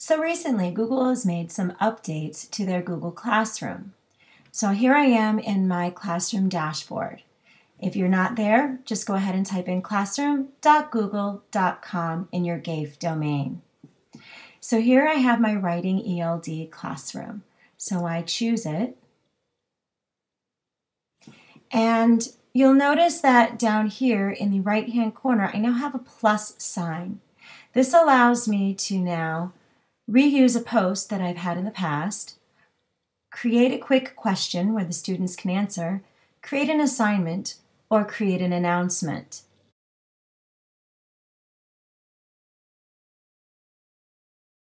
So recently, Google has made some updates to their Google Classroom. So here I am in my classroom dashboard. If you're not there, just go ahead and type in classroom.google.com in your GAFE domain. So here I have my Writing ELD classroom. So I choose it. And you'll notice that down here in the right hand corner, I now have a plus sign. This allows me to now reuse a post that I've had in the past, create a quick question where the students can answer, create an assignment, or create an announcement.